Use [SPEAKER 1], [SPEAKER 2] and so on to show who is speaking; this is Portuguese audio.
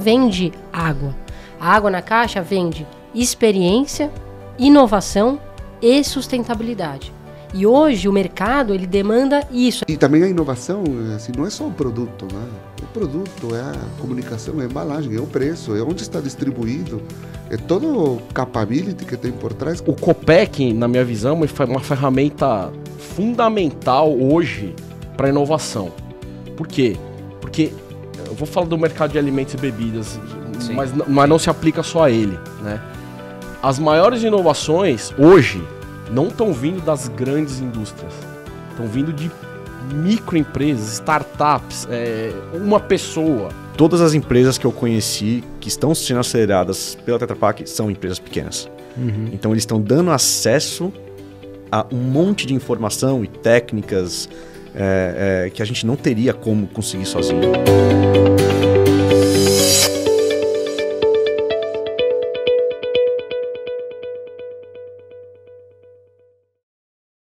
[SPEAKER 1] vende água. A água na caixa vende experiência, inovação e sustentabilidade. E hoje o mercado ele demanda isso.
[SPEAKER 2] E também a inovação, assim, não é só o produto, né? O produto é a comunicação, é a embalagem, é o preço, é onde está distribuído, é todo o capability que tem por trás.
[SPEAKER 3] O Copec, na minha visão, é uma ferramenta fundamental hoje para inovação. Por quê? Porque eu vou falar do mercado de alimentos e bebidas, mas, mas não se aplica só a ele, né? As maiores inovações hoje não estão vindo das grandes indústrias, estão vindo de microempresas, startups, é, uma pessoa.
[SPEAKER 4] Todas as empresas que eu conheci que estão sendo aceleradas pela Tetra Pak são empresas pequenas. Uhum. Então eles estão dando acesso a um monte de informação e técnicas é, é, que a gente não teria como conseguir sozinho.